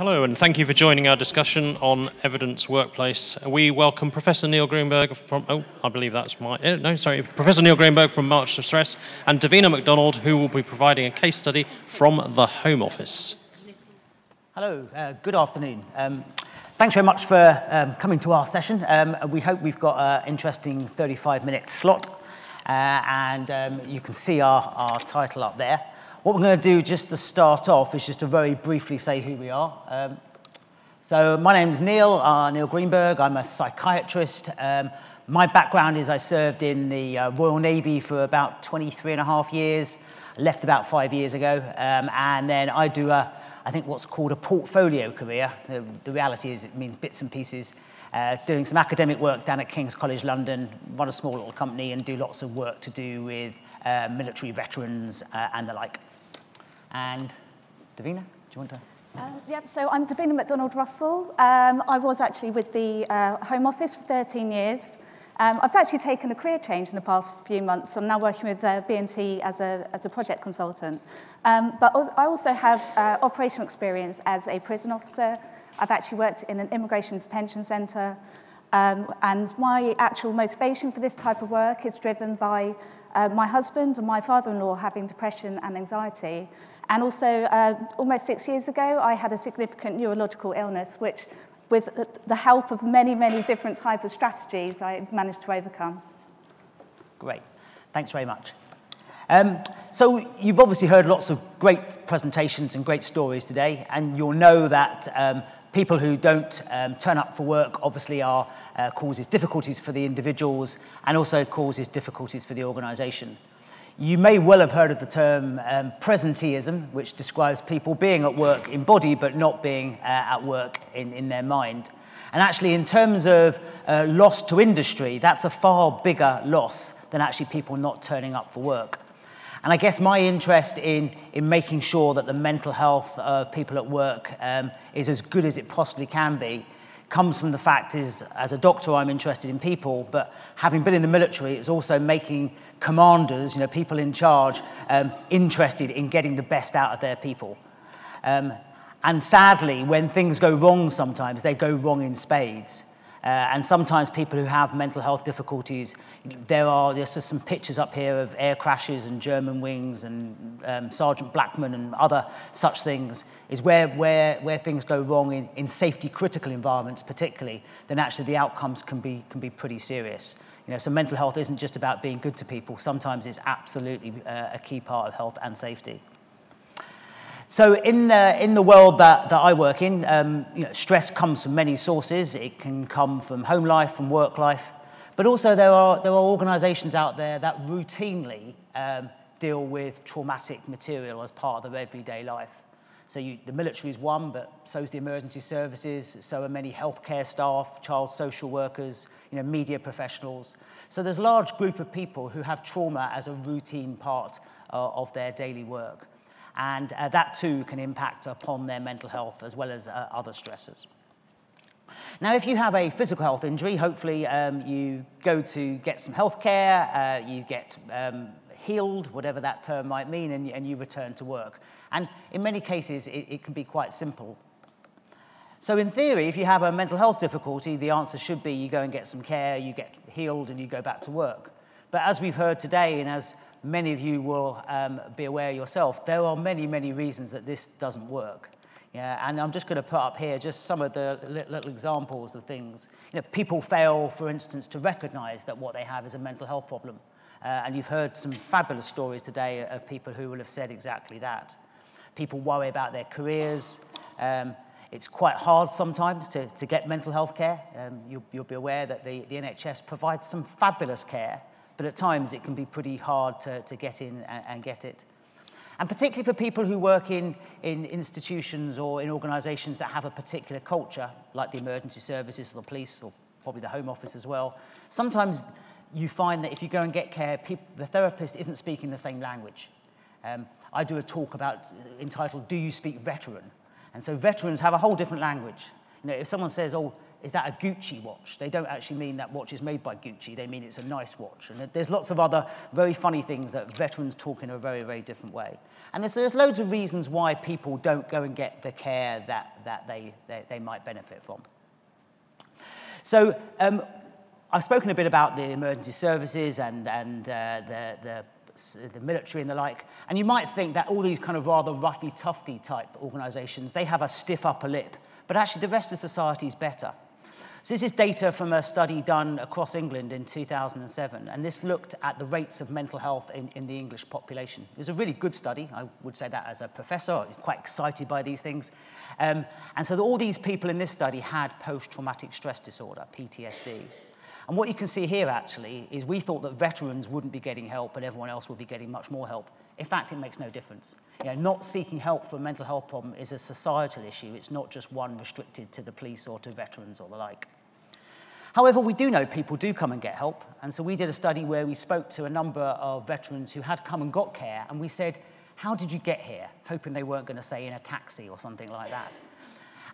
Hello, and thank you for joining our discussion on evidence workplace. We welcome Professor Neil Greenberg from, oh, I believe that's my, eh, no, sorry, Professor Neil Greenberg from March on Stress, and Davina Macdonald, who will be providing a case study from the Home Office. Hello, uh, good afternoon. Um, thanks very much for um, coming to our session. Um, we hope we've got an interesting 35 minute slot, uh, and um, you can see our, our title up there. What we're going to do just to start off is just to very briefly say who we are. Um, so my name is Neil, uh, Neil Greenberg. I'm a psychiatrist. Um, my background is I served in the uh, Royal Navy for about 23 and a half years. I left about five years ago. Um, and then I do, a, I think, what's called a portfolio career. The, the reality is it means bits and pieces. Uh, doing some academic work down at King's College London, run a small little company and do lots of work to do with uh, military veterans uh, and the like. And Davina, do you want to? Uh, yep, so I'm Davina Macdonald Russell. Um, I was actually with the uh, Home Office for 13 years. Um, I've actually taken a career change in the past few months. I'm now working with uh, B&T as a, as a project consultant. Um, but I also have uh, operational experience as a prison officer. I've actually worked in an immigration detention centre. Um, and my actual motivation for this type of work is driven by uh, my husband and my father-in-law having depression and anxiety. And also, uh, almost six years ago, I had a significant neurological illness, which, with the help of many, many different types of strategies, I managed to overcome. Great. Thanks very much. Um, so you've obviously heard lots of great presentations and great stories today, and you'll know that um, people who don't um, turn up for work obviously are uh, causes difficulties for the individuals and also causes difficulties for the organisation. You may well have heard of the term um, presenteeism, which describes people being at work in body but not being uh, at work in, in their mind. And actually, in terms of uh, loss to industry, that's a far bigger loss than actually people not turning up for work. And I guess my interest in, in making sure that the mental health of people at work um, is as good as it possibly can be comes from the fact is, as a doctor, I'm interested in people, but having been in the military, it's also making commanders, you know, people in charge, um, interested in getting the best out of their people. Um, and sadly, when things go wrong sometimes, they go wrong in spades. Uh, and sometimes people who have mental health difficulties, there are there's just some pictures up here of air crashes and Germanwings and um, Sergeant Blackman and other such things, is where, where, where things go wrong in, in safety critical environments particularly, then actually the outcomes can be, can be pretty serious. You know, so mental health isn't just about being good to people, sometimes it's absolutely uh, a key part of health and safety. So in the, in the world that, that I work in, um, you know, stress comes from many sources. It can come from home life, from work life, but also there are, there are organizations out there that routinely um, deal with traumatic material as part of their everyday life. So you, the military is one, but so is the emergency services, so are many healthcare staff, child social workers, you know, media professionals. So there's a large group of people who have trauma as a routine part uh, of their daily work and uh, that too can impact upon their mental health as well as uh, other stressors. Now, if you have a physical health injury, hopefully um, you go to get some health care, uh, you get um, healed, whatever that term might mean, and, and, you return to work. And in many cases, it, it can be quite simple. So in theory, if you have a mental health difficulty, the answer should be you go and get some care, you get healed, and you go back to work. But as we've heard today, and as many of you will um, be aware yourself, there are many, many reasons that this doesn't work. Yeah, and I'm just going to put up here just some of the little examples of things. You know, people fail, for instance, to recognize that what they have is a mental health problem. Uh, and you've heard some fabulous stories today of people who will have said exactly that. People worry about their careers. Um, it's quite hard sometimes to, to get mental health care. Um, you'll, you'll be aware that the, the NHS provides some fabulous care but at times it can be pretty hard to, to get in and, and get it. And particularly for people who work in, in institutions or in organisations that have a particular culture, like the emergency services or the police or probably the Home Office as well, sometimes you find that if you go and get care, people, the therapist isn't speaking the same language. Um, I do a talk about entitled, Do You Speak Veteran? And so veterans have a whole different language. You know, if someone says, oh, is that a Gucci watch? They don't actually mean that watch is made by Gucci. They mean it's a nice watch. And there's lots of other very funny things that veterans talk in a very, very different way. And there's, there's loads of reasons why people don't go and get the care that, that they, they, they might benefit from. So um, I've spoken a bit about the emergency services and, and uh, the, the the military and the like. And you might think that all these kind of rather roughy, tufty type organizations, they have a stiff upper lip. But actually, the rest of society is better. So this is data from a study done across England in 2007, and this looked at the rates of mental health in, in the English population. It was a really good study. I would say that as a professor, I'm quite excited by these things. Um, and so all these people in this study had post-traumatic stress disorder, PTSD. And what you can see here actually is we thought that veterans wouldn't be getting help, but everyone else would be getting much more help. In fact, it makes no difference. You know, not seeking help for a mental health problem is a societal issue. It's not just one restricted to the police or to veterans or the like. However, we do know people do come and get help. And so we did a study where we spoke to a number of veterans who had come and got care. And we said, how did you get here? Hoping they weren't going to say in a taxi or something like that.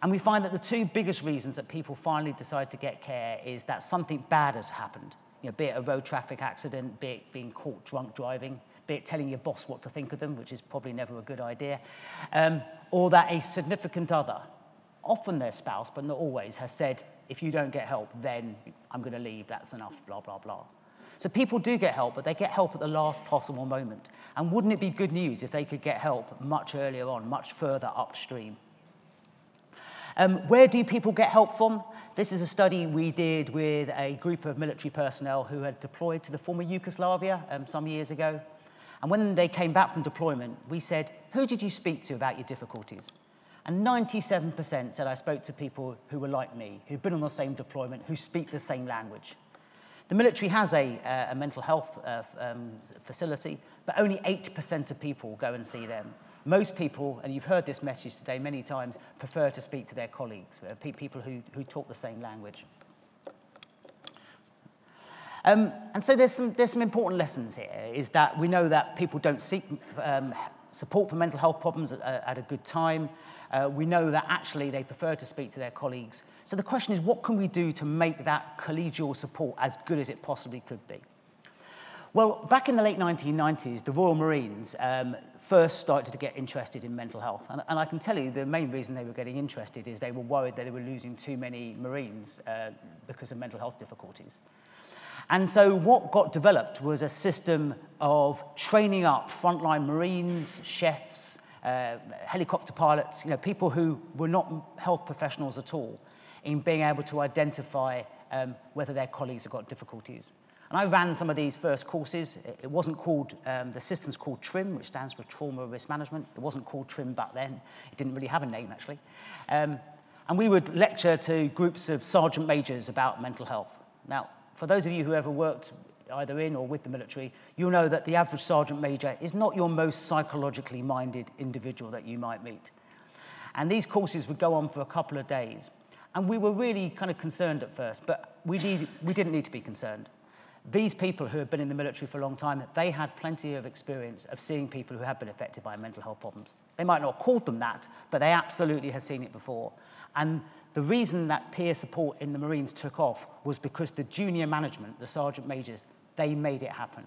And we find that the two biggest reasons that people finally decide to get care is that something bad has happened. You know, be it a road traffic accident, be it being caught drunk driving, be it telling your boss what to think of them, which is probably never a good idea, um, or that a significant other, often their spouse, but not always, has said, if you don't get help, then I'm going to leave, that's enough, blah, blah, blah. So people do get help, but they get help at the last possible moment. And wouldn't it be good news if they could get help much earlier on, much further upstream? Um, where do people get help from? This is a study we did with a group of military personnel who had deployed to the former Yugoslavia um, some years ago. And when they came back from deployment, we said, who did you speak to about your difficulties? And 97% said I spoke to people who were like me, who've been on the same deployment, who speak the same language. The military has a, uh, a mental health uh, um, facility, but only 8% of people go and see them. Most people, and you've heard this message today many times, prefer to speak to their colleagues, uh, people who, who talk the same language. Um, and so there's some, there's some important lessons here, is that we know that people don't seek um, support for mental health problems at, at a good time. Uh, we know that actually they prefer to speak to their colleagues. So the question is, what can we do to make that collegial support as good as it possibly could be? Well, back in the late 1990s, the Royal Marines um, first started to get interested in mental health. And, and I can tell you the main reason they were getting interested is they were worried that they were losing too many Marines uh, because of mental health difficulties. And so what got developed was a system of training up frontline Marines, chefs, uh, helicopter pilots, you know, people who were not health professionals at all, in being able to identify um, whether their colleagues have got difficulties. And I ran some of these first courses. It wasn't called, um, the system's called TRIM, which stands for Trauma Risk Management. It wasn't called TRIM back then. It didn't really have a name, actually. Um, and we would lecture to groups of sergeant majors about mental health. Now, for those of you who ever worked either in or with the military, you'll know that the average sergeant major is not your most psychologically minded individual that you might meet. And these courses would go on for a couple of days. And we were really kind of concerned at first, but we, need, we didn't need to be concerned these people who have been in the military for a long time, they had plenty of experience of seeing people who have been affected by mental health problems. They might not have called them that, but they absolutely had seen it before. And the reason that peer support in the Marines took off was because the junior management, the sergeant majors, they made it happen.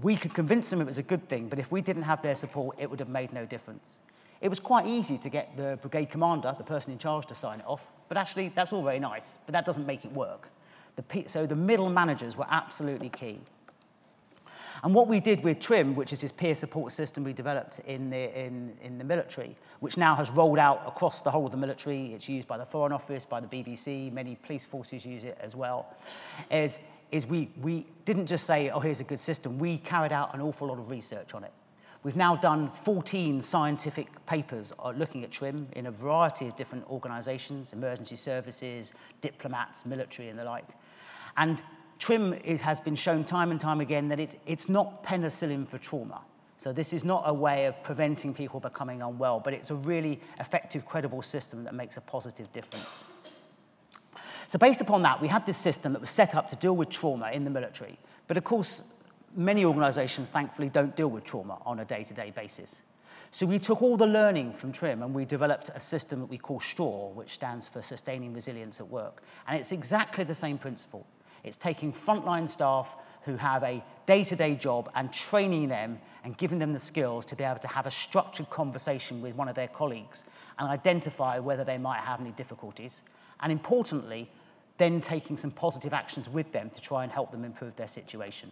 We could convince them it was a good thing, but if we didn't have their support, it would have made no difference. It was quite easy to get the brigade commander, the person in charge, to sign it off, but actually that's all very nice, but that doesn't make it work. The, so the middle managers were absolutely key. And what we did with TRIM, which is this peer support system we developed in the, in, in the military, which now has rolled out across the whole of the military, it's used by the Foreign Office, by the BBC, many police forces use it as well, is, is we, we didn't just say, oh, here's a good system. We carried out an awful lot of research on it. We've now done 14 scientific papers uh, looking at TRIM in a variety of different organizations, emergency services, diplomats, military, and the like. And TRIM is, has been shown time and time again that it, it's not penicillin for trauma. So this is not a way of preventing people becoming unwell, but it's a really effective, credible system that makes a positive difference. So based upon that, we had this system that was set up to deal with trauma in the military. But of course, many organizations, thankfully, don't deal with trauma on a day-to-day -day basis. So we took all the learning from TRIM and we developed a system that we call STRAW, which stands for Sustaining Resilience at Work. And it's exactly the same principle. It's taking frontline staff who have a day-to-day -day job and training them and giving them the skills to be able to have a structured conversation with one of their colleagues and identify whether they might have any difficulties. And importantly, then taking some positive actions with them to try and help them improve their situation.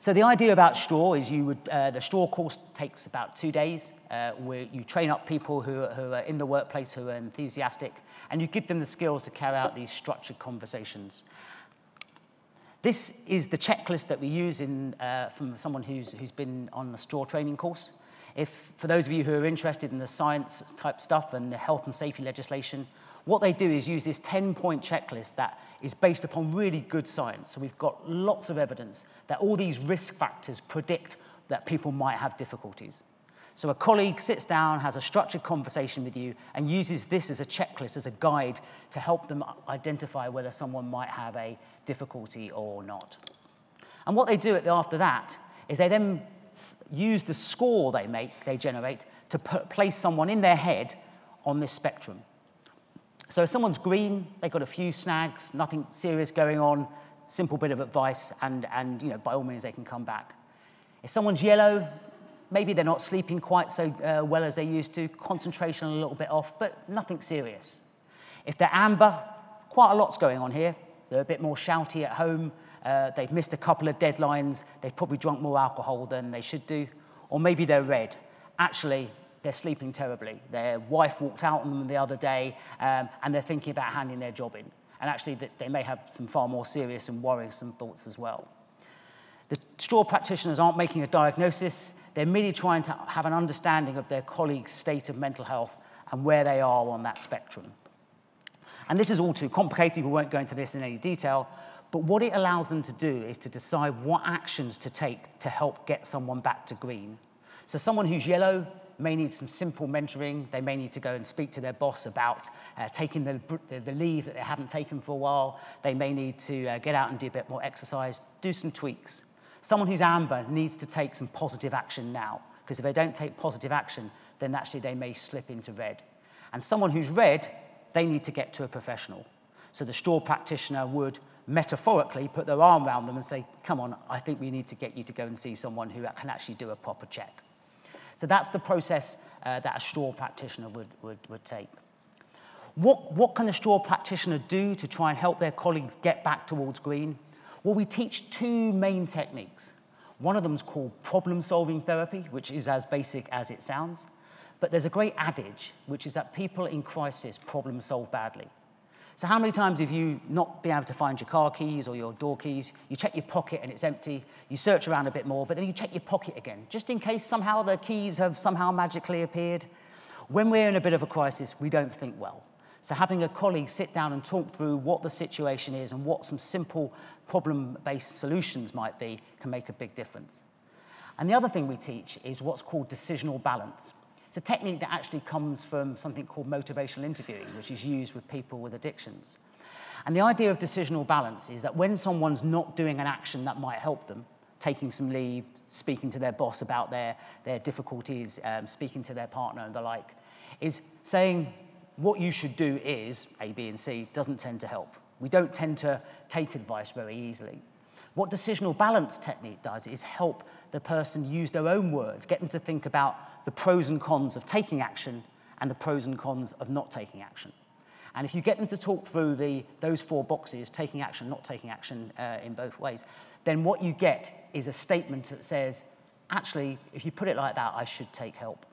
So the idea about straw is you would, uh, the straw course takes about two days uh, where you train up people who, who are in the workplace who are enthusiastic and you give them the skills to carry out these structured conversations. This is the checklist that we use in, uh, from someone who's, who's been on the straw training course. If, for those of you who are interested in the science type stuff and the health and safety legislation, what they do is use this 10-point checklist that is based upon really good science. So we've got lots of evidence that all these risk factors predict that people might have difficulties. So a colleague sits down, has a structured conversation with you, and uses this as a checklist, as a guide to help them identify whether someone might have a difficulty or not. And what they do after that is they then use the score they make, they generate, to put, place someone in their head on this spectrum. So if someone's green, they've got a few snags, nothing serious going on, simple bit of advice, and, and you know, by all means they can come back. If someone's yellow, maybe they're not sleeping quite so uh, well as they used to, concentration a little bit off, but nothing serious. If they're amber, quite a lot's going on here. They're a bit more shouty at home, uh, they've missed a couple of deadlines, they've probably drunk more alcohol than they should do, or maybe they're red. Actually, they're sleeping terribly. Their wife walked out on them the other day, um, and they're thinking about handing their job in. And actually, they may have some far more serious and worrisome thoughts as well. The straw practitioners aren't making a diagnosis, they're merely trying to have an understanding of their colleagues' state of mental health and where they are on that spectrum. And this is all too complicated, we won't go into this in any detail, but what it allows them to do is to decide what actions to take to help get someone back to green. So someone who's yellow may need some simple mentoring. They may need to go and speak to their boss about uh, taking the, the leave that they haven't taken for a while. They may need to uh, get out and do a bit more exercise, do some tweaks. Someone who's amber needs to take some positive action now, because if they don't take positive action, then actually they may slip into red. And someone who's red, they need to get to a professional. So the straw practitioner would metaphorically put their arm around them and say, come on, I think we need to get you to go and see someone who can actually do a proper check. So that's the process uh, that a straw practitioner would, would, would take. What, what can a straw practitioner do to try and help their colleagues get back towards green? Well, we teach two main techniques. One of them is called problem-solving therapy, which is as basic as it sounds. But there's a great adage, which is that people in crisis problem solve badly. So how many times have you not been able to find your car keys or your door keys? You check your pocket and it's empty. You search around a bit more, but then you check your pocket again, just in case somehow the keys have somehow magically appeared. When we're in a bit of a crisis, we don't think well. So having a colleague sit down and talk through what the situation is and what some simple problem-based solutions might be can make a big difference. And the other thing we teach is what's called decisional balance. It's a technique that actually comes from something called motivational interviewing, which is used with people with addictions. And the idea of decisional balance is that when someone's not doing an action that might help them, taking some leave, speaking to their boss about their, their difficulties, um, speaking to their partner and the like, is saying what you should do is A, B, and C doesn't tend to help. We don't tend to take advice very easily. What decisional balance technique does is help the person use their own words, get them to think about the pros and cons of taking action and the pros and cons of not taking action. And if you get them to talk through the, those four boxes, taking action, not taking action uh, in both ways, then what you get is a statement that says, actually, if you put it like that, I should take help.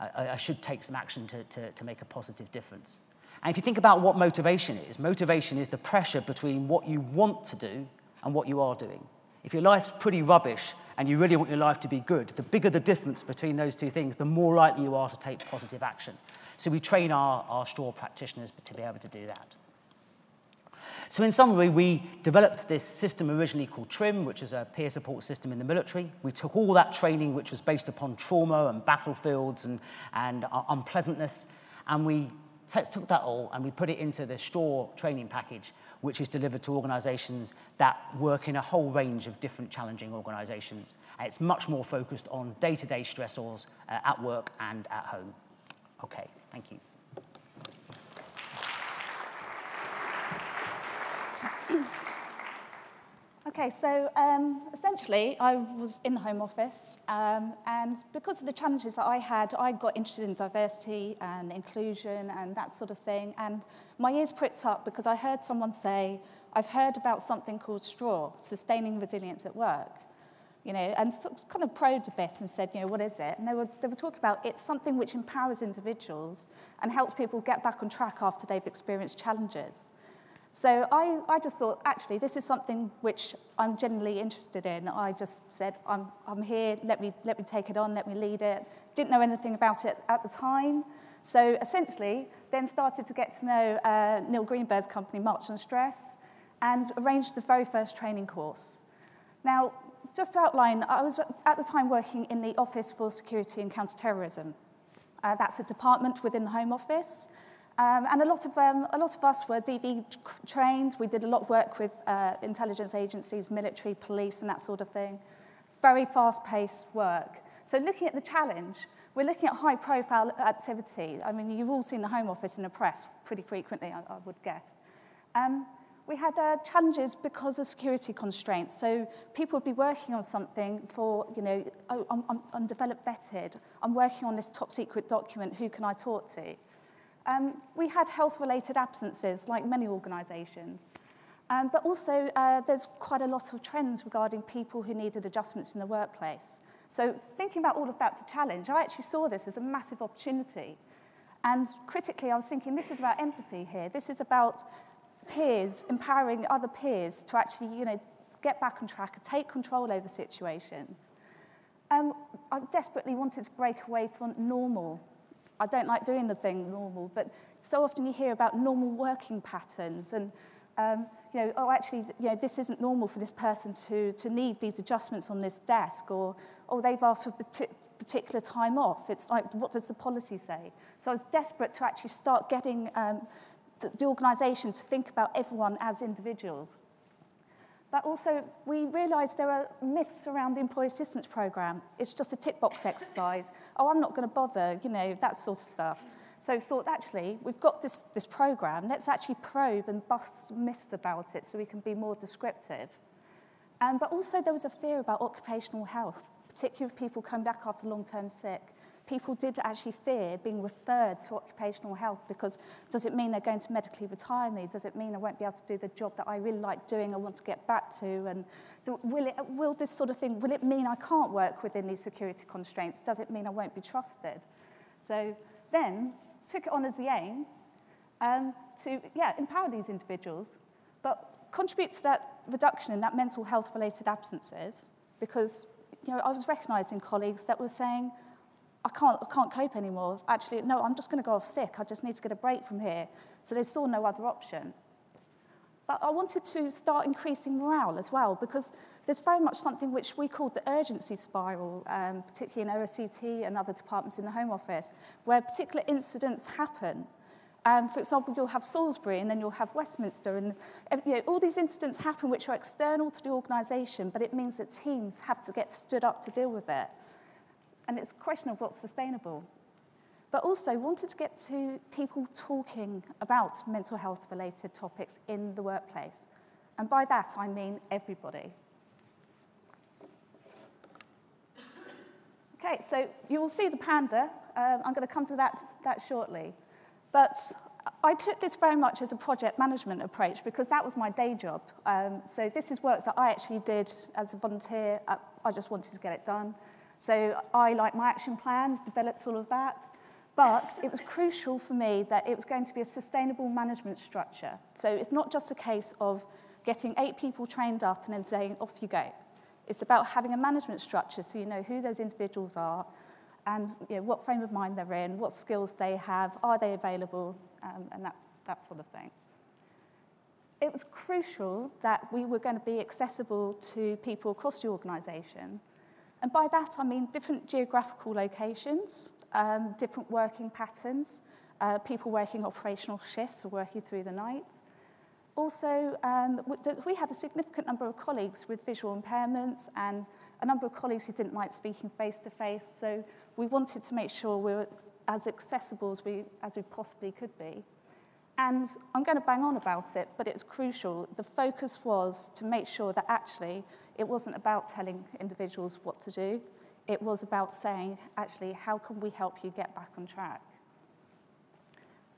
I, I should take some action to, to, to make a positive difference. And if you think about what motivation is, motivation is the pressure between what you want to do and what you are doing. If your life's pretty rubbish and you really want your life to be good, the bigger the difference between those two things, the more likely you are to take positive action. So we train our, our straw practitioners to be able to do that. So in summary, we developed this system originally called TRIM, which is a peer support system in the military. We took all that training, which was based upon trauma and battlefields and, and uh, unpleasantness, and we took that all and we put it into the STRAW training package, which is delivered to organisations that work in a whole range of different challenging organisations. And it's much more focused on day-to-day -day stressors uh, at work and at home. Okay, thank you. Okay, so um, essentially, I was in the Home Office, um, and because of the challenges that I had, I got interested in diversity and inclusion and that sort of thing. And my ears pricked up because I heard someone say, I've heard about something called STRAW, Sustaining Resilience at Work. You know, and kind of probed a bit and said, you know, what is it? And they were, they were talking about it's something which empowers individuals and helps people get back on track after they've experienced challenges. So I, I just thought, actually, this is something which I'm genuinely interested in. I just said, I'm, I'm here, let me, let me take it on, let me lead it. Didn't know anything about it at the time. So essentially, then started to get to know uh, Neil Greenberg's company, March on Stress, and arranged the very first training course. Now, just to outline, I was at the time working in the Office for Security and Counterterrorism. Uh, that's a department within the Home Office, Um, and a lot, of, um, a lot of us were DV trained. We did a lot of work with uh, intelligence agencies, military, police, and that sort of thing. Very fast-paced work. So looking at the challenge, we're looking at high-profile activity. I mean, you've all seen the Home Office in the press pretty frequently, I, I would guess. Um, we had uh, challenges because of security constraints. So people would be working on something for, you know, oh, I'm, I'm, I'm developed vetted. I'm working on this top secret document. Who can I talk to? Um, we had health-related absences, like many organisations. Um, but also, uh, there's quite a lot of trends regarding people who needed adjustments in the workplace. So thinking about all of that's a challenge. I actually saw this as a massive opportunity. And critically, I was thinking, this is about empathy here. This is about peers, empowering other peers to actually, you know, get back on track and take control over situations. Um, I desperately wanted to break away from normal I don't like doing the thing normal, but so often you hear about normal working patterns and um, you know, oh, actually, you know, this isn't normal for this person to, to need these adjustments on this desk, or, oh, they've asked for particular time off. It's like, what does the policy say? So I was desperate to actually start getting um, the, the organisation to think about everyone as individuals. But also, we realised there are myths around the employee assistance programme. It's just a tick box exercise. Oh, I'm not going to bother, you know, that sort of stuff. So thought, actually, we've got this, this programme. Let's actually probe and bust myths about it so we can be more descriptive. Um, but also, there was a fear about occupational health, particularly if people come back after long-term sick people did actually fear being referred to occupational health because does it mean they're going to medically retire me? Does it mean I won't be able to do the job that I really like doing, I want to get back to? And do, will, it, will this sort of thing, will it mean I can't work within these security constraints? Does it mean I won't be trusted? So then took it on as the aim um, to, yeah, empower these individuals, but contribute to that reduction in that mental health related absences because you know, I was recognising colleagues that were saying, I can't, I can't cope anymore. Actually, no, I'm just going to go off sick. I just need to get a break from here. So they saw no other option. But I wanted to start increasing morale as well because there's very much something which we call the urgency spiral, um, particularly in OSCT and other departments in the Home Office, where particular incidents happen. Um, for example, you'll have Salisbury and then you'll have Westminster. And you know, all these incidents happen which are external to the organisation, but it means that teams have to get stood up to deal with it. And it's a question of what's sustainable. But also wanted to get to people talking about mental health related topics in the workplace. And by that, I mean everybody. Okay, so you will see the panda. Um, I'm going to come to that, that shortly. But I took this very much as a project management approach because that was my day job. Um, so this is work that I actually did as a volunteer. I just wanted to get it done. So I, like my action plans, developed all of that. But it was crucial for me that it was going to be a sustainable management structure. So it's not just a case of getting eight people trained up and then saying, off you go. It's about having a management structure so you know who those individuals are and you know, what frame of mind they're in, what skills they have, are they available, um, and that's, that sort of thing. It was crucial that we were going to be accessible to people across the organisation And by that, I mean different geographical locations, um, different working patterns, uh, people working operational shifts or working through the night. Also, um, we had a significant number of colleagues with visual impairments and a number of colleagues who didn't like speaking face to face. So we wanted to make sure we were as accessible as we, as we possibly could be. And I'm going to bang on about it, but it's crucial. The focus was to make sure that actually it wasn't about telling individuals what to do. It was about saying, actually, how can we help you get back on track?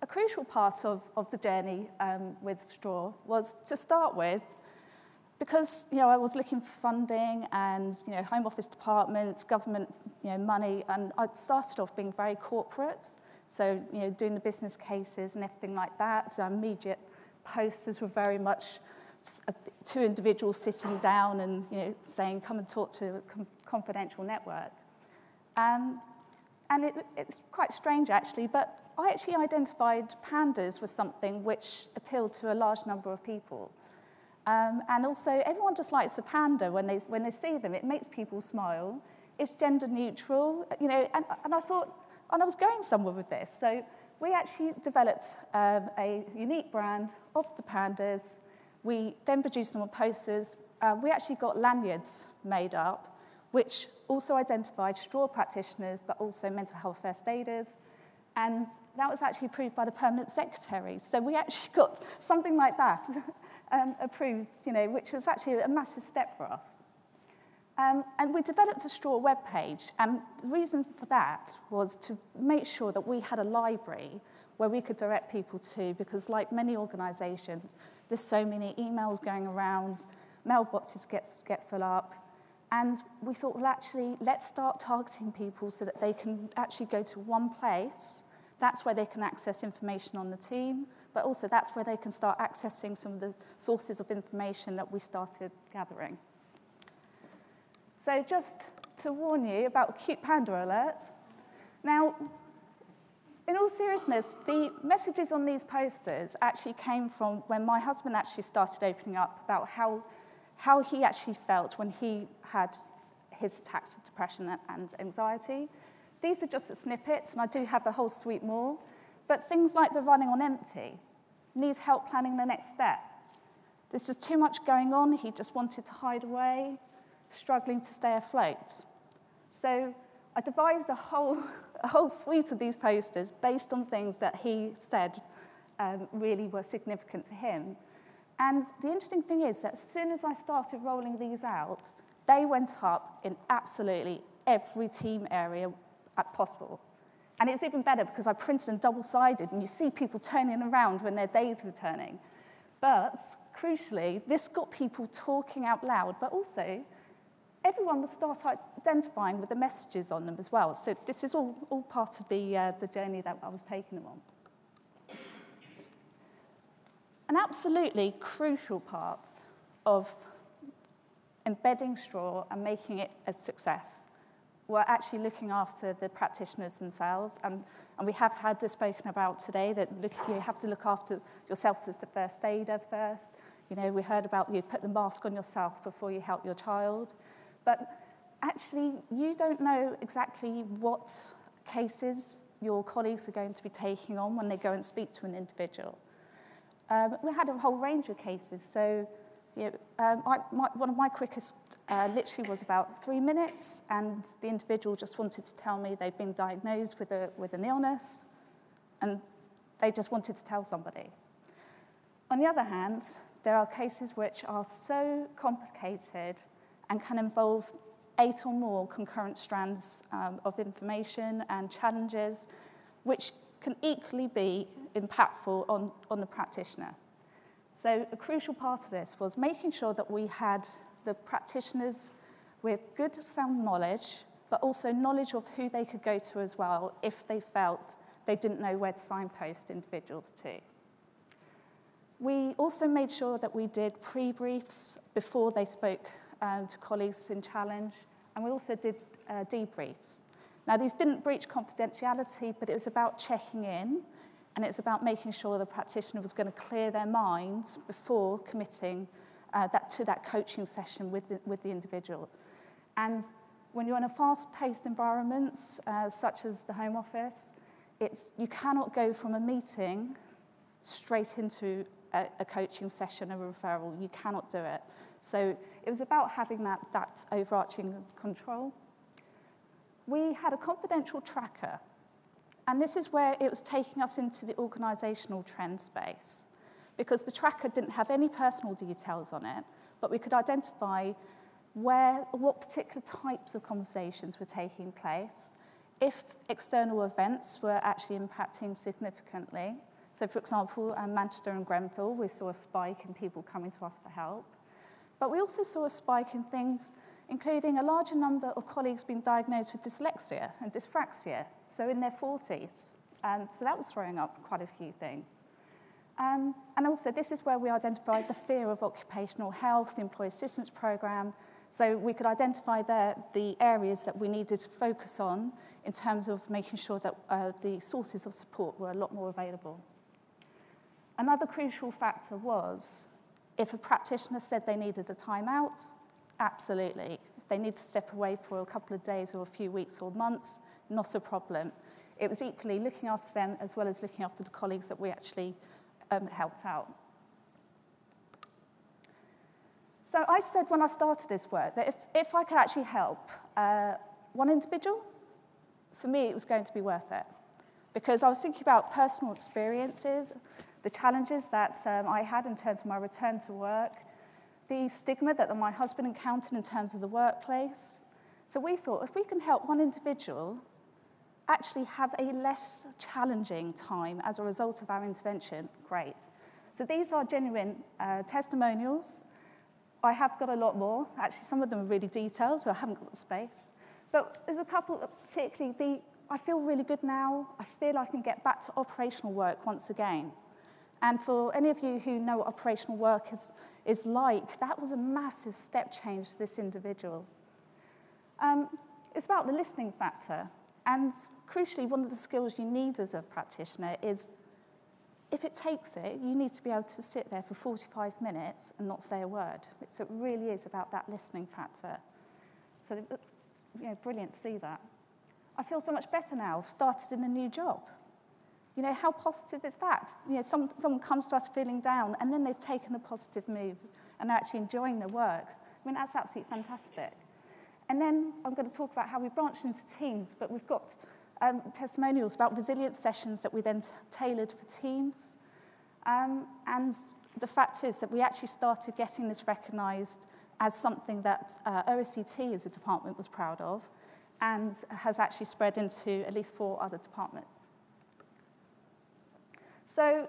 A crucial part of, of the journey um, with Straw was to start with, because you know, I was looking for funding and you know, Home Office departments, government you know, money, and I started off being very corporate. So, you know, doing the business cases and everything like that. So immediate posters were very much two individuals sitting down and, you know, saying, come and talk to a confidential network. Um, and it, it's quite strange, actually, but I actually identified pandas was something which appealed to a large number of people. Um, and also, everyone just likes a panda when they, when they see them. It makes people smile. It's gender neutral, you know, and, and I thought, and I was going somewhere with this. So we actually developed um, a unique brand of the pandas. We then produced on posters. Uh, we actually got lanyards made up, which also identified straw practitioners, but also mental health first aiders. And that was actually approved by the permanent secretary. So we actually got something like that um, approved, you know, which was actually a massive step for us. Um, and we developed a straw web page, and the reason for that was to make sure that we had a library where we could direct people to, because like many organisations, there's so many emails going around, mailboxes get, get full up, and we thought, well, actually, let's start targeting people so that they can actually go to one place. That's where they can access information on the team, but also that's where they can start accessing some of the sources of information that we started gathering. So just to warn you about cute panda alert. Now, in all seriousness, the messages on these posters actually came from when my husband actually started opening up about how, how he actually felt when he had his attacks of depression and anxiety. These are just snippets, and I do have a whole suite more. But things like the running on empty, needs help planning the next step. There's just too much going on. He just wanted to hide away struggling to stay afloat. So I devised a whole, a whole suite of these posters based on things that he said um, really were significant to him. And the interesting thing is that as soon as I started rolling these out, they went up in absolutely every team area possible. And it's even better because I printed them double-sided, and you see people turning around when their days were turning. But crucially, this got people talking out loud, but also everyone will start identifying with the messages on them as well. So this is all, all part of the, uh, the journey that I was taking them on. An absolutely crucial part of embedding straw and making it a success were actually looking after the practitioners themselves. And, and we have had this spoken about today, that look, you have to look after yourself as the first aider first. You know, we heard about you put the mask on yourself before you help your child. But actually, you don't know exactly what cases your colleagues are going to be taking on when they go and speak to an individual. Um, we had a whole range of cases. So you know, um, I, my, one of my quickest uh, literally was about three minutes, and the individual just wanted to tell me they'd been diagnosed with, a, with an illness, and they just wanted to tell somebody. On the other hand, there are cases which are so complicated and can involve eight or more concurrent strands um, of information and challenges, which can equally be impactful on, on the practitioner. So a crucial part of this was making sure that we had the practitioners with good sound knowledge, but also knowledge of who they could go to as well if they felt they didn't know where to signpost individuals to. We also made sure that we did pre-briefs before they spoke um, to colleagues in Challenge, and we also did uh, debriefs. Now, these didn't breach confidentiality, but it was about checking in, and it's about making sure the practitioner was going to clear their mind before committing uh, that, to that coaching session with the, with the individual. And when you're in a fast-paced environment, uh, such as the Home Office, it's, you cannot go from a meeting straight into a, a coaching session, a referral. You cannot do it. So it was about having that, that overarching control. We had a confidential tracker, and this is where it was taking us into the organisational trend space because the tracker didn't have any personal details on it, but we could identify where, what particular types of conversations were taking place, if external events were actually impacting significantly. So, for example, in Manchester and Grenfell, we saw a spike in people coming to us for help. But we also saw a spike in things including a larger number of colleagues being diagnosed with dyslexia and dyspraxia, so in their 40s. And so that was throwing up quite a few things. Um, and also, this is where we identified the fear of occupational health, the employee assistance program, so we could identify there the areas that we needed to focus on in terms of making sure that uh, the sources of support were a lot more available. Another crucial factor was if a practitioner said they needed a timeout, absolutely. If they need to step away for a couple of days or a few weeks or months, not a problem. It was equally looking after them as well as looking after the colleagues that we actually um, helped out. So I said when I started this work that if, if I could actually help uh, one individual, for me it was going to be worth it. Because I was thinking about personal experiences, the challenges that um, I had in terms of my return to work, the stigma that my husband encountered in terms of the workplace. So we thought if we can help one individual actually have a less challenging time as a result of our intervention, great. So these are genuine uh, testimonials I have got a lot more. Actually, some of them are really detailed, so I haven't got the space. But there's a couple, particularly the, I feel really good now. I feel I can get back to operational work once again. And for any of you who know what operational work is, is like, that was a massive step change to this individual. Um, it's about the listening factor. And crucially, one of the skills you need as a practitioner is if it takes it, you need to be able to sit there for 45 minutes and not say a word. So it really is about that listening factor. So, you know, brilliant to see that. I feel so much better now, started in a new job. You know, how positive is that? You know, some, someone comes to us feeling down and then they've taken a positive move and they're actually enjoying their work. I mean, that's absolutely fantastic. And then I'm going to talk about how we branched into teams, but we've got um, testimonials about resilience sessions that we then tailored for teams. Um, and the fact is that we actually started getting this recognised as something that uh, OSCT as a department was proud of and has actually spread into at least four other departments. So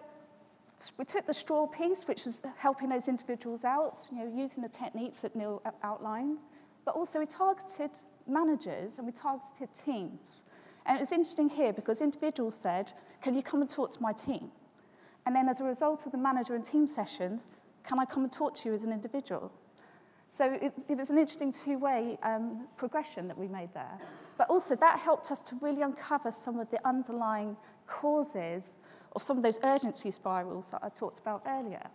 we took the straw piece, which was helping those individuals out, you know, using the techniques that Neil outlined, but also we targeted managers and we targeted teams. And it was interesting here because individuals said, Can you come and talk to my team? And then, as a result of the manager and team sessions, can I come and talk to you as an individual? So it, it was an interesting two way um, progression that we made there. But also, that helped us to really uncover some of the underlying causes of some of those urgency spirals that I talked about earlier.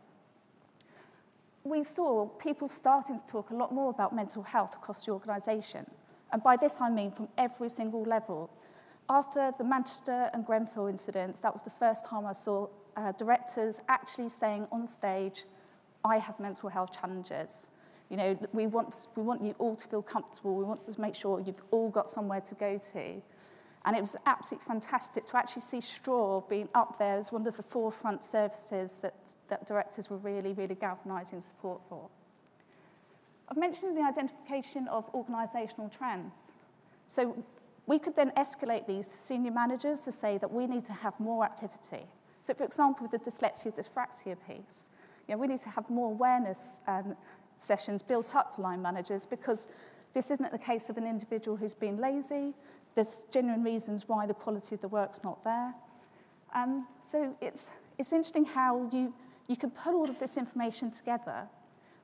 We saw people starting to talk a lot more about mental health across the organisation. And by this, I mean from every single level after the Manchester and Grenfell incidents, that was the first time I saw uh, directors actually saying on stage, I have mental health challenges. You know, we want, we want you all to feel comfortable. We want to make sure you've all got somewhere to go to. And it was absolutely fantastic to actually see Straw being up there as one of the forefront services that, that directors were really, really galvanising support for. I've mentioned the identification of organisational trends. So we could then escalate these to senior managers to say that we need to have more activity. So, for example, with the dyslexia dyspraxia piece, you know, we need to have more awareness um, sessions built up for line managers because this isn't the case of an individual who's been lazy. There's genuine reasons why the quality of the work's not there. Um, so it's, it's interesting how you, you can put all of this information together,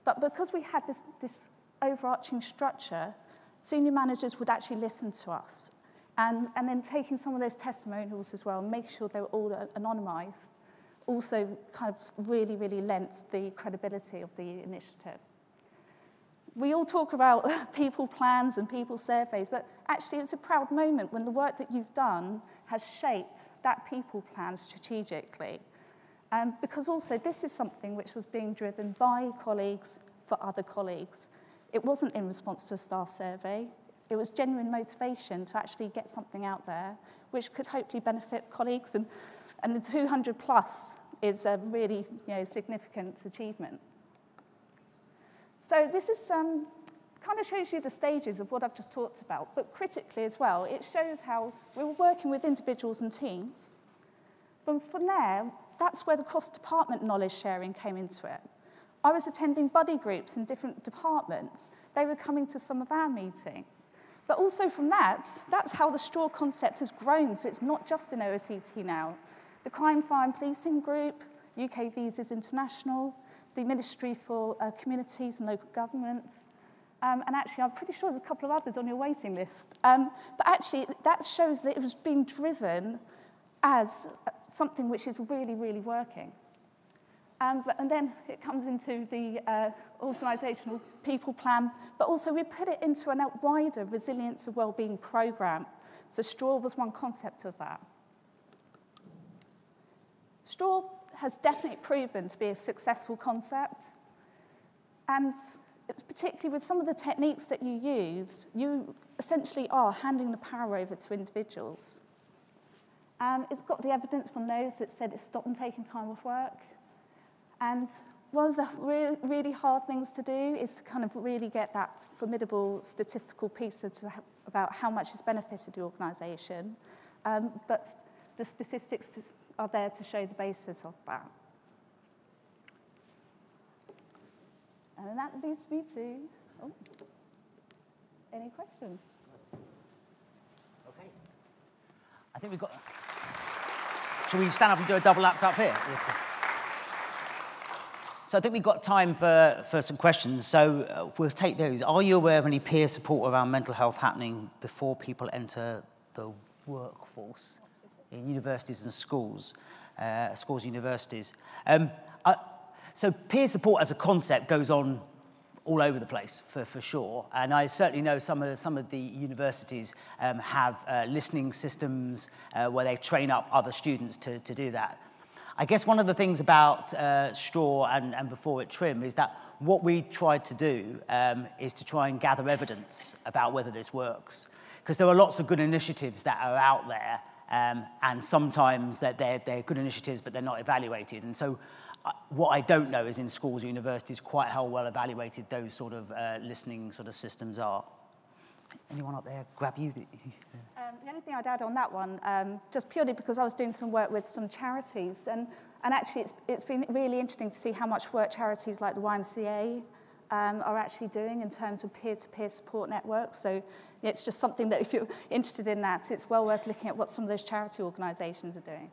but because we had this, this overarching structure, senior managers would actually listen to us. And, and then taking some of those testimonials as well, make sure they were all anonymised, also kind of really, really lent the credibility of the initiative. We all talk about people plans and people surveys, but actually it's a proud moment when the work that you've done has shaped that people plan strategically. Um, because also this is something which was being driven by colleagues for other colleagues. It wasn't in response to a staff survey. It was genuine motivation to actually get something out there which could hopefully benefit colleagues. And, and the 200 plus is a really you know, significant achievement. So this is um, kind of shows you the stages of what I've just talked about, but critically as well, it shows how we were working with individuals and teams. But from there, that's where the cross-department knowledge sharing came into it. I was attending buddy groups in different departments. They were coming to some of our meetings. But also from that, that's how the straw concept has grown. So it's not just in OSCT now. The Crime Fire Policing Group, UK Visas International, the Ministry for uh, Communities and Local Governments, um, and actually, I'm pretty sure there's a couple of others on your waiting list. Um, but actually, that shows that it was being driven as something which is really, really working. Um, but, and then it comes into the uh, organisational people plan, but also we put it into a wider resilience of wellbeing programme. So STRAW was one concept of that. STRAW has definitely proven to be a successful concept. And it's particularly with some of the techniques that you use, you essentially are handing the power over to individuals. Um, it's got the evidence from those that said it stopped them taking time off work. And one of the really, really hard things to do is to kind of really get that formidable statistical piece about how much it's benefited the organisation. Um, but the statistics are there to show the basis of that. And that leads me to oh, any questions? Okay. I think we've got. Shall we stand up and do a double act up here? So I think we've got time for, for some questions. So uh, we'll take those. Are you aware of any peer support around mental health happening before people enter the workforce universities and schools, uh, schools universities? Um, I, so peer support as a concept goes on all over the place for, for sure. And I certainly know some of, some of the universities um, have uh, listening systems uh, where they train up other students to, to do that. I guess one of the things about uh, STRAW and, and before it TRiM is that what we tried to do um, is to try and gather evidence about whether this works. Because there are lots of good initiatives that are out there, um, and sometimes that they're, they're good initiatives, but they're not evaluated. And so uh, what I don't know is in schools or universities quite how well evaluated those sort of uh, listening sort of systems are. Anyone up there grab you? Um, the only thing I'd add on that one, um, just purely because I was doing some work with some charities, and, and actually it's, it's been really interesting to see how much work charities like the YMCA um, are actually doing in terms of peer-to-peer support networks. So it's just something that if you're interested in that, it's well worth looking at what some of those charity organisations are doing.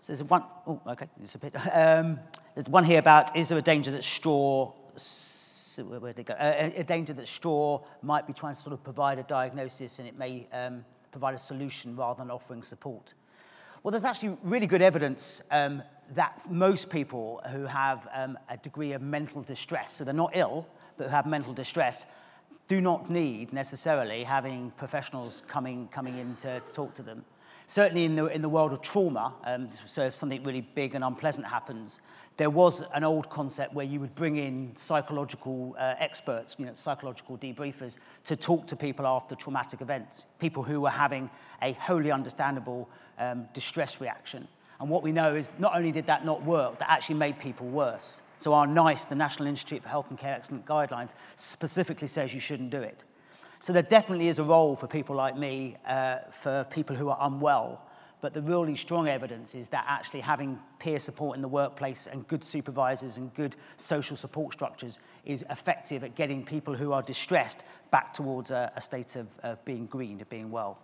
So there's one, oh, okay, there's a bit. Um, there's one here about is there a danger that STRAW where did it go? Uh, a danger that STRAW might be trying to sort of provide a diagnosis and it may um, provide a solution rather than offering support. Well, there's actually really good evidence um, that most people who have um, a degree of mental distress, so they're not ill, but who have mental distress, do not need necessarily having professionals coming, coming in to, to talk to them. Certainly in the, in the world of trauma, um, so if something really big and unpleasant happens, there was an old concept where you would bring in psychological uh, experts, you know, psychological debriefers, to talk to people after traumatic events, people who were having a wholly understandable um, distress reaction. And what we know is not only did that not work, that actually made people worse. So our NICE, the National Institute for Health and Care Excellence Guidelines, specifically says you shouldn't do it. So there definitely is a role for people like me, uh, for people who are unwell. But the really strong evidence is that actually having peer support in the workplace and good supervisors and good social support structures is effective at getting people who are distressed back towards a, a state of, of being green, of being well.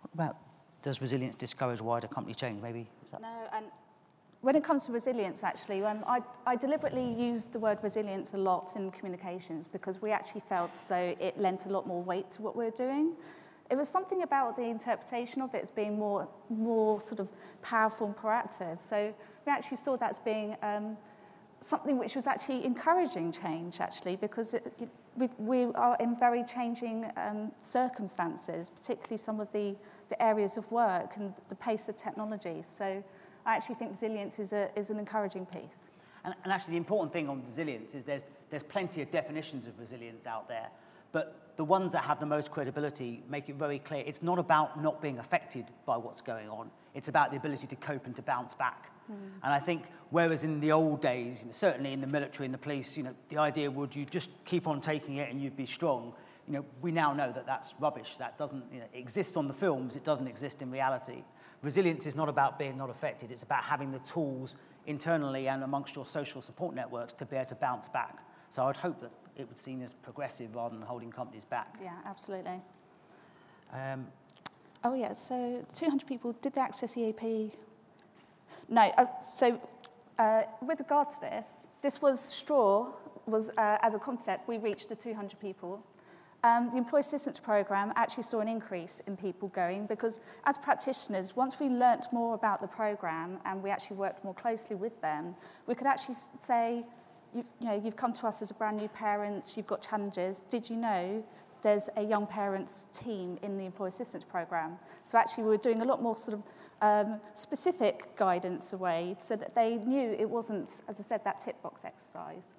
What about does resilience discourage wider company change? Maybe is that... no, and when it comes to resilience, actually, um, I, I deliberately used the word resilience a lot in communications because we actually felt so it lent a lot more weight to what we we're doing. It was something about the interpretation of it as being more, more sort of powerful and proactive. So we actually saw that as being um, something which was actually encouraging change, actually, because it, we are in very changing um, circumstances, particularly some of the, the areas of work and the pace of technology. So I actually think resilience is, a, is an encouraging piece. And, and actually, the important thing on resilience is there's, there's plenty of definitions of resilience out there. But the ones that have the most credibility make it very clear it's not about not being affected by what's going on, it's about the ability to cope and to bounce back. Mm. And I think, whereas in the old days, you know, certainly in the military and the police, you know, the idea would you just keep on taking it and you'd be strong. You know, we now know that that's rubbish. That doesn't you know, exist on the films. It doesn't exist in reality. Resilience is not about being not affected. It's about having the tools internally and amongst your social support networks to be able to bounce back. So I'd hope that it would seen as progressive rather than holding companies back. Yeah, absolutely. Um, oh yeah, so 200 people, did they access EAP? No, uh, so uh, with regard to this, this was straw, was uh, as a concept, we reached the 200 people. Um, the Employee Assistance Programme actually saw an increase in people going because as practitioners, once we learnt more about the programme and we actually worked more closely with them, we could actually say, you've, you know, you've come to us as a brand new parent, you've got challenges. Did you know there's a young parents team in the Employee Assistance Programme? So actually we were doing a lot more sort of um, specific guidance away so that they knew it wasn't, as I said, that tip box exercise.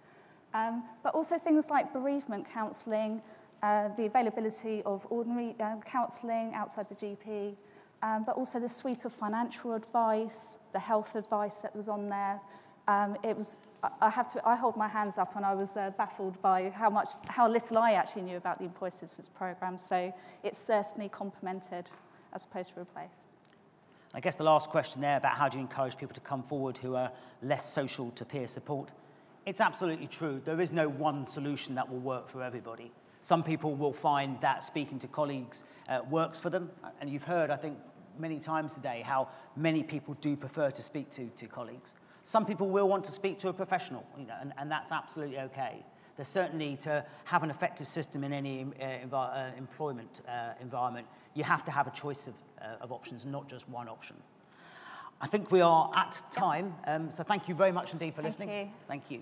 Um, but also things like bereavement counselling, uh, the availability of ordinary uh, counselling outside the GP, um, but also the suite of financial advice, the health advice that was on there. Um, it was, I have to, I hold my hands up and I was uh, baffled by how much, how little I actually knew about the employee assistance program. So it's certainly complemented as opposed to replaced. I guess the last question there about how do you encourage people to come forward who are less social to peer support. It's absolutely true. There is no one solution that will work for everybody. Some people will find that speaking to colleagues uh, works for them. And you've heard, I think, many times today how many people do prefer to speak to, to colleagues. Some people will want to speak to a professional, you know, and, and that's absolutely okay. There's certainly to have an effective system in any uh, uh, employment uh, environment, you have to have a choice of, uh, of options, not just one option. I think we are at time, um, so thank you very much indeed for thank listening. You. Thank you.